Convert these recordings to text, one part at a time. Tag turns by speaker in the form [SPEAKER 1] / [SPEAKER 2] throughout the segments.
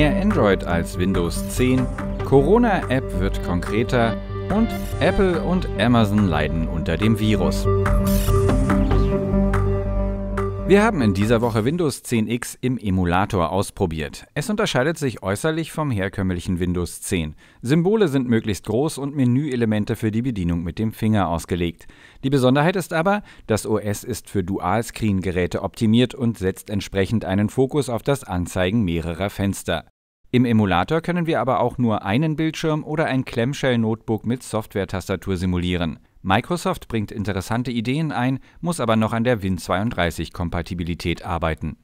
[SPEAKER 1] Mehr Android als Windows 10, Corona-App wird konkreter und Apple und Amazon leiden unter dem Virus. Wir haben in dieser Woche Windows 10X im Emulator ausprobiert. Es unterscheidet sich äußerlich vom herkömmlichen Windows 10. Symbole sind möglichst groß und Menüelemente für die Bedienung mit dem Finger ausgelegt. Die Besonderheit ist aber, das OS ist für Dual-Screen-Geräte optimiert und setzt entsprechend einen Fokus auf das Anzeigen mehrerer Fenster. Im Emulator können wir aber auch nur einen Bildschirm oder ein Clamshell-Notebook mit Software-Tastatur simulieren. Microsoft bringt interessante Ideen ein, muss aber noch an der Win32-Kompatibilität arbeiten.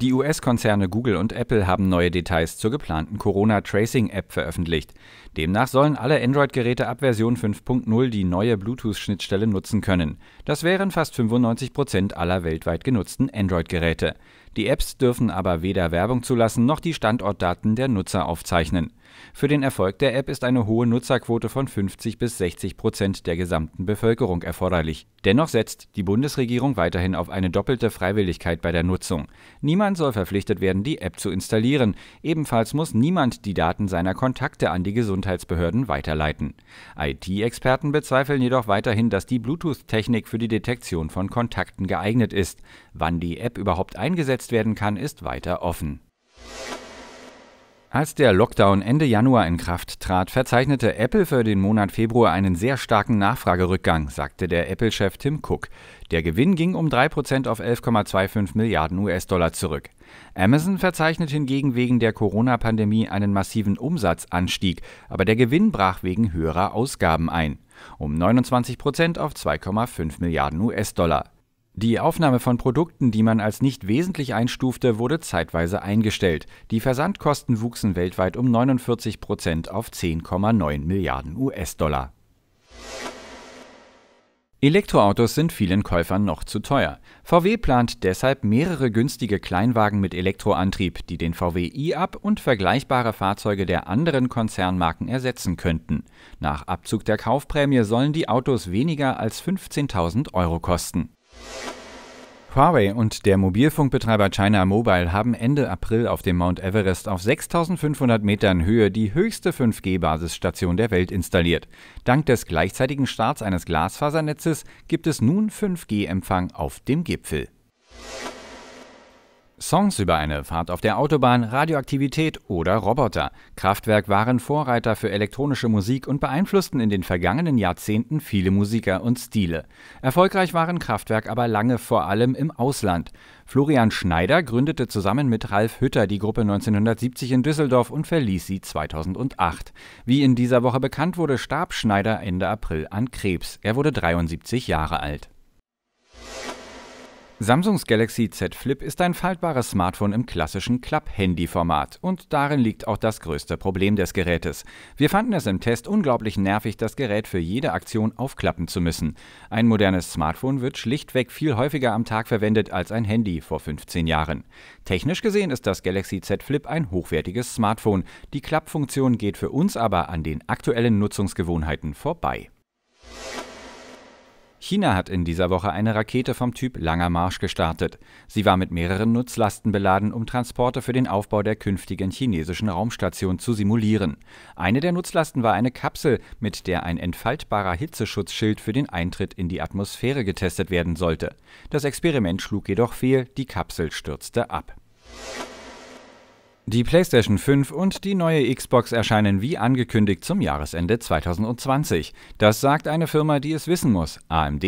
[SPEAKER 1] Die US-Konzerne Google und Apple haben neue Details zur geplanten Corona-Tracing-App veröffentlicht. Demnach sollen alle Android-Geräte ab Version 5.0 die neue Bluetooth-Schnittstelle nutzen können. Das wären fast 95 Prozent aller weltweit genutzten Android-Geräte. Die Apps dürfen aber weder Werbung zulassen noch die Standortdaten der Nutzer aufzeichnen. Für den Erfolg der App ist eine hohe Nutzerquote von 50 bis 60 Prozent der gesamten Bevölkerung erforderlich. Dennoch setzt die Bundesregierung weiterhin auf eine doppelte Freiwilligkeit bei der Nutzung. Niemand soll verpflichtet werden, die App zu installieren. Ebenfalls muss niemand die Daten seiner Kontakte an die Gesundheitsbehörden weiterleiten. IT-Experten bezweifeln jedoch weiterhin, dass die Bluetooth-Technik für die Detektion von Kontakten geeignet ist. Wann die App überhaupt eingesetzt werden kann, ist weiter offen. Als der Lockdown Ende Januar in Kraft trat, verzeichnete Apple für den Monat Februar einen sehr starken Nachfragerückgang, sagte der Apple-Chef Tim Cook. Der Gewinn ging um 3% auf 11,25 Milliarden US-Dollar zurück. Amazon verzeichnet hingegen wegen der Corona-Pandemie einen massiven Umsatzanstieg, aber der Gewinn brach wegen höherer Ausgaben ein. Um 29% auf 2,5 Milliarden US-Dollar. Die Aufnahme von Produkten, die man als nicht wesentlich einstufte, wurde zeitweise eingestellt. Die Versandkosten wuchsen weltweit um 49 Prozent auf 10,9 Milliarden US-Dollar. Elektroautos sind vielen Käufern noch zu teuer. VW plant deshalb mehrere günstige Kleinwagen mit Elektroantrieb, die den VW e-Up und vergleichbare Fahrzeuge der anderen Konzernmarken ersetzen könnten. Nach Abzug der Kaufprämie sollen die Autos weniger als 15.000 Euro kosten. Huawei und der Mobilfunkbetreiber China Mobile haben Ende April auf dem Mount Everest auf 6500 Metern Höhe die höchste 5G-Basisstation der Welt installiert. Dank des gleichzeitigen Starts eines Glasfasernetzes gibt es nun 5G-Empfang auf dem Gipfel. Songs über eine Fahrt auf der Autobahn, Radioaktivität oder Roboter. Kraftwerk waren Vorreiter für elektronische Musik und beeinflussten in den vergangenen Jahrzehnten viele Musiker und Stile. Erfolgreich waren Kraftwerk aber lange vor allem im Ausland. Florian Schneider gründete zusammen mit Ralf Hütter die Gruppe 1970 in Düsseldorf und verließ sie 2008. Wie in dieser Woche bekannt wurde, starb Schneider Ende April an Krebs. Er wurde 73 Jahre alt. Samsungs Galaxy Z Flip ist ein faltbares Smartphone im klassischen Klapp-Handy-Format und darin liegt auch das größte Problem des Gerätes. Wir fanden es im Test unglaublich nervig, das Gerät für jede Aktion aufklappen zu müssen. Ein modernes Smartphone wird schlichtweg viel häufiger am Tag verwendet als ein Handy vor 15 Jahren. Technisch gesehen ist das Galaxy Z Flip ein hochwertiges Smartphone. Die Klappfunktion geht für uns aber an den aktuellen Nutzungsgewohnheiten vorbei. China hat in dieser Woche eine Rakete vom Typ Langer Marsch gestartet. Sie war mit mehreren Nutzlasten beladen, um Transporte für den Aufbau der künftigen chinesischen Raumstation zu simulieren. Eine der Nutzlasten war eine Kapsel, mit der ein entfaltbarer Hitzeschutzschild für den Eintritt in die Atmosphäre getestet werden sollte. Das Experiment schlug jedoch fehl, die Kapsel stürzte ab. Die PlayStation 5 und die neue Xbox erscheinen wie angekündigt zum Jahresende 2020. Das sagt eine Firma, die es wissen muss, AMD.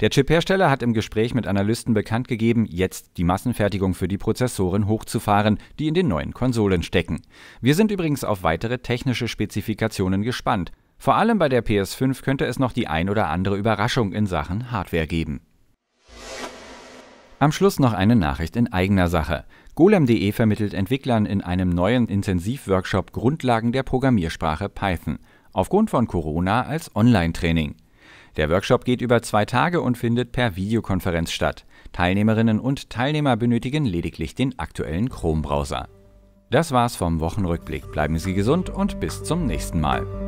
[SPEAKER 1] Der Chiphersteller hat im Gespräch mit Analysten bekannt gegeben, jetzt die Massenfertigung für die Prozessoren hochzufahren, die in den neuen Konsolen stecken. Wir sind übrigens auf weitere technische Spezifikationen gespannt. Vor allem bei der PS5 könnte es noch die ein oder andere Überraschung in Sachen Hardware geben. Am Schluss noch eine Nachricht in eigener Sache. Golem.de vermittelt Entwicklern in einem neuen Intensivworkshop Grundlagen der Programmiersprache Python. Aufgrund von Corona als Online-Training. Der Workshop geht über zwei Tage und findet per Videokonferenz statt. Teilnehmerinnen und Teilnehmer benötigen lediglich den aktuellen Chrome-Browser. Das war's vom Wochenrückblick. Bleiben Sie gesund und bis zum nächsten Mal.